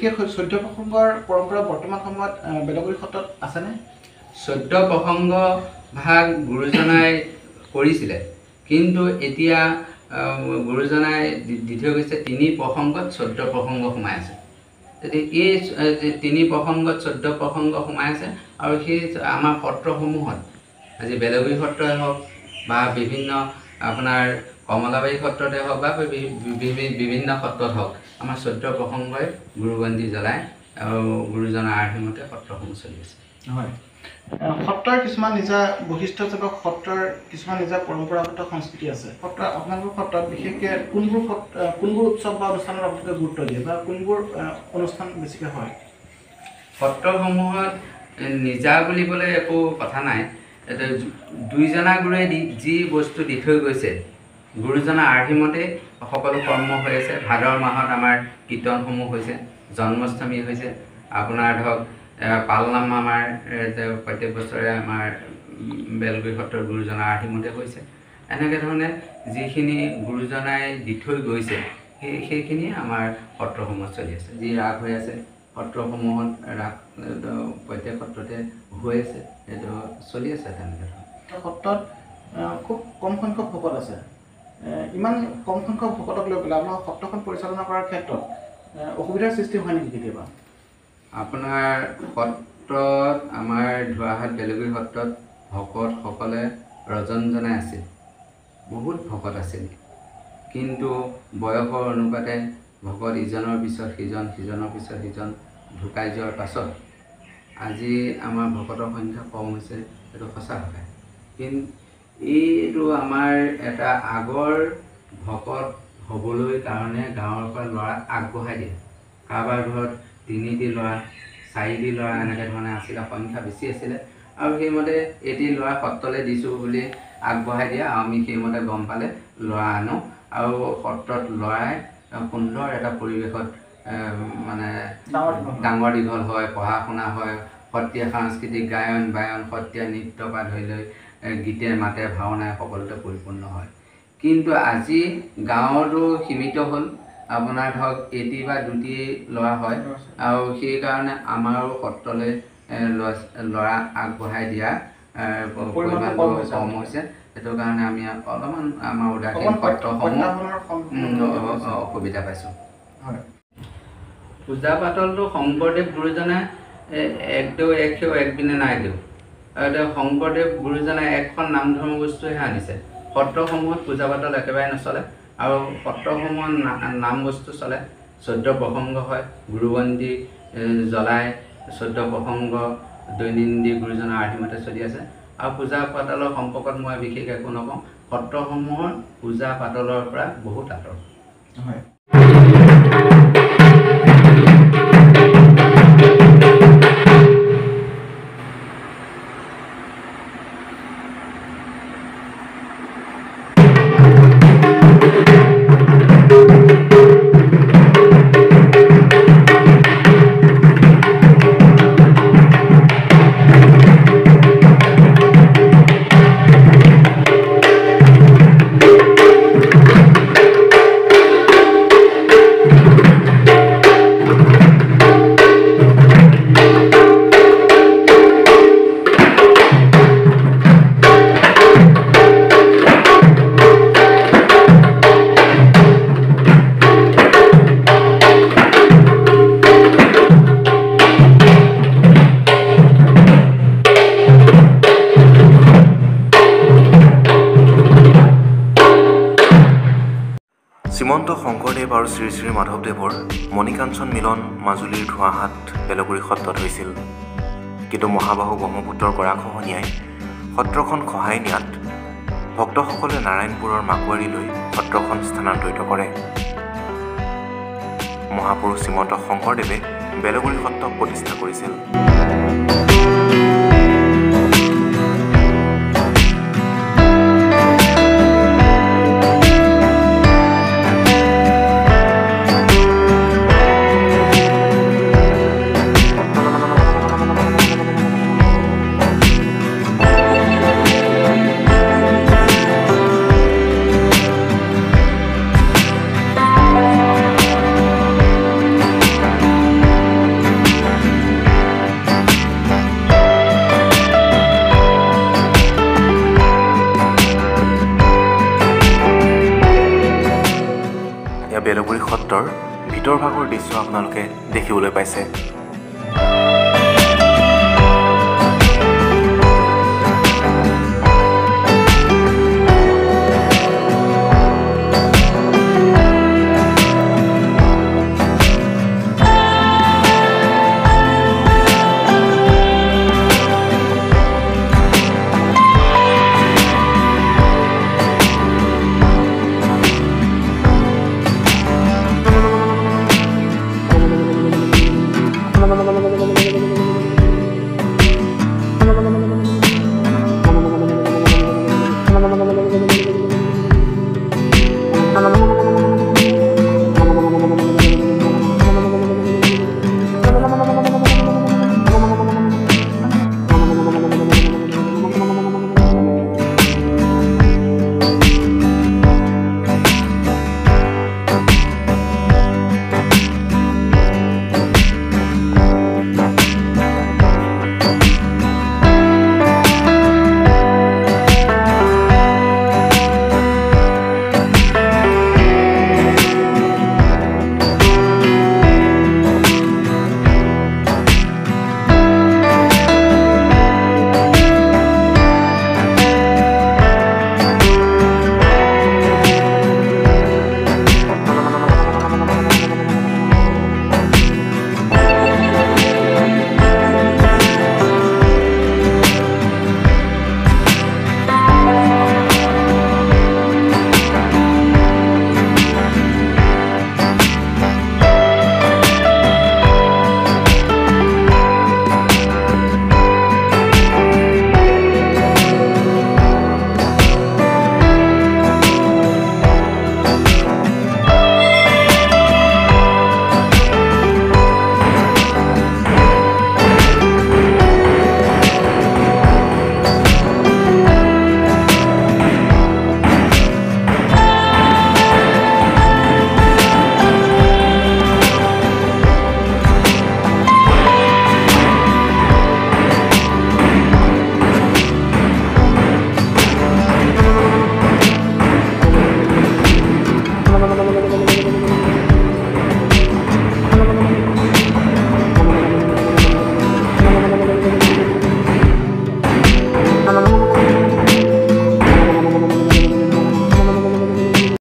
বিশেষ চৈধ্য প্ৰসংগৰ পৰম্পৰা বৰ্তমান সময়ত বেলগুৰি সত্ৰত আছেনে? চৈধ্য প্ৰসংগ ভাগ গুৰুজনাই কৰিছিলে। কিন্তু এতিয়া গুৰুজনাই দি- থৈ গৈছে তিনি প্ৰসংগত চৈধ্য প্ৰসংগ সোমাই আছে। গতিকে এই তিনি প্ৰসংগত চৈধ্য প্ৰসংগ সোমাই আছে আৰু সেই আমাৰ সত্ৰসমূহত আজি বেলগুৰি সত্ৰই হওক বা বিভিন্ন আপোনাৰ কমলাবাৰী সত্ৰতে হওক বা বিভিন্ন সত্ৰত হওক আমাৰ চৈধ্য প্ৰসংগই গুৰুবন্দী জ্বলাই আৰু গুৰুজনাৰ আৰ্হিমতে সত্ৰসমূহ চলি আছে। হয়। সত্ৰৰ কিছুমান নিজা বৈশিষ্ট্য আছে বা সত্ৰৰ কিছুমান নিজা পৰম্পৰাগত সংস্কৃতি আছে। সত্ৰ আপোনালোকৰ সত্ৰত বিশেষকৈ কোনবোৰ সত্ৰ কোনবোৰ উৎসৱ বা অনুষ্ঠানত আপোনালোকে গুৰুত্ব দিয়ে বা কোনবোৰ অনুষ্ঠান বেছিকৈ হয়? সত্ৰসমূহত নিজা বুলিবলৈ একো কথা নাই। দুইজনা গুৰুৱে দি যি বস্তু দি থৈ গৈছে গুৰুজনা আৰ্হিমতে সকলো কৰ্ম হৈ আছে। ভাদৰ মাহত আমাৰ কীৰ্তনসমূহ হৈছে জন্মাষ্টমী হৈছে। আপোনাৰ ধৰক পালনাম আমাৰ প্ৰত্যেক বছৰে আমাৰ বেলগুৰি সত্ৰৰ গুৰুজনাৰ আৰ্হিমতে হৈছে। এনেকৈ ধৰণে যিখিনি গুৰুজনাই দি থৈ গৈছে সেই সেইখিনিয়ে আমাৰ সত্ৰসমূহত চলি আছে। যি ৰাগ হৈ আছে সত্ৰসমূহত এইটো প্ৰত্যেক সত্ৰতে হৈ আছে সেইটো চলি আছে তেনেকৈ সত্ৰত আহ, খুব কম সংখ্যক ভকত আছে। ইমান কম সংখ্যক ভকতক লৈ পেলাই আপোনাৰ সত্ৰখন পৰিচালনা কৰাৰ ক্ষেত্ৰত অসুবিধাৰ সৃষ্টি হয় নেকি কেতিয়াবা? আপোনাৰ সত্ৰত আমাৰ ধোৱাহাট বেলগুৰি সত্ৰত ভকতসকলে ৰজন জনাই আছিল। বহুত ভকত আছিল। কিন্তু বয়সৰ অনুপাতে ভকত ইজনৰ পিছত সিজন সিজনৰ পিছত সিজন ঢুকাই যোৱাৰ পাছত আজি আমাৰ ভকতৰ সংখ্যা কম হৈছে সেইটো সঁচা কথা। কিন্তু এইটো আমাৰ এটা আগৰ ভকত হ'বলৈ কাৰণে গাঁৱৰ পৰা ল'ৰা আগবঢ়াই দিয়ে। কাৰোবাৰ ঘৰত তিনিটি ল'ৰা চাৰিটি ল'ৰা এনেকৈ ধৰণে আছিলে সংখ্যা বেছি আছিলে। আৰু সেইমতে এটি ল'ৰা সত্ৰলৈ দিছোঁ বুলি আগবঢ়াই দিয়ে আৰু আমি সেইমতে গম পালে ল'ৰা আনো। আৰু সত্ৰত ল'ৰাই সুন্দৰ এটা পৰিৱেশত মানে ডাঙৰ দীঘল। হয়। পঢ়া শুনা হয় সত্ৰীয়া সাংস্কৃতিক গায়ন বায়ন সত্ৰীয়া নৃত্যৰ পৰা ধৰি লৈ গীতে মাতে ভাওনাই সকলোতে পৰিপূৰ্ণ হয়। কিন্তু আজি গাঁৱতো সীমিত হ'ল। আপোনাৰ ধৰক এটি বা দুটি ল'ৰা হয় আৰু সেইকাৰণে আমাৰো সত্ৰলৈ ল'ৰা ল'ৰা আগবঢ়াই দিয়া পৰিমাণটো কম হৈছে। সেইটো কাৰণে আমি অলপমান আমাৰ উদাসীন সত্ৰসমূহ অসুবিধা পাইছোঁ। পূজা পাতলটো শংকৰদেৱ গুৰুজনে এ, এক দেও এক সেও এক বিনে নাই দেও। শংকৰদেৱ গুৰুজনে একখন নাম ধৰ্ম বস্তুহে আনিছে সত্ৰসমূহত পূজা পাতল একেবাৰে নচলে আৰু সত্ৰসমূহত নাম বস্তু চলে। চৈধ্য প্ৰসংগ হয় গুৰুবন্দী জ্বলাই চৈধ্য প্ৰসংগ দৈনন্দিন গুৰুজনৰ আৰ্হিমতে চলি আছে। আৰু পূজা পাতলৰ সম্পৰ্কত মই বিশেষ একো নকওঁ। সত্ৰসমূহৰ পূজা পাতলৰ পৰা বহুত আঁতৰ। হয়। শ্ৰীমন্ত শংকৰদেৱ আৰু শ্ৰী শ্ৰী মাধৱদেৱৰ মণিকাঞ্চন মিলন মাজুলীৰ ধোঁৱাহাট বেলগুৰি সত্ৰত হৈছিল। কিন্তু মহাবাহু ব্ৰহ্মপুত্ৰৰ গৰাখহনীয়াই সত্ৰখন খহাই নিয়াত ভক্তসকলে নাৰায়ণপুৰৰ মাকুৱাৰীলৈ সত্ৰখন স্থানান্তৰিত কৰে। মহাপুৰুষ শ্ৰীমন্ত শংকৰদেৱে বেলগুৰি সত্ৰক প্ৰতিষ্ঠা কৰিছিল। বেলগুৰি সত্ৰৰ ভিতৰভাগৰ দৃশ্য আপোনালোকে দেখিবলৈ পাইছে।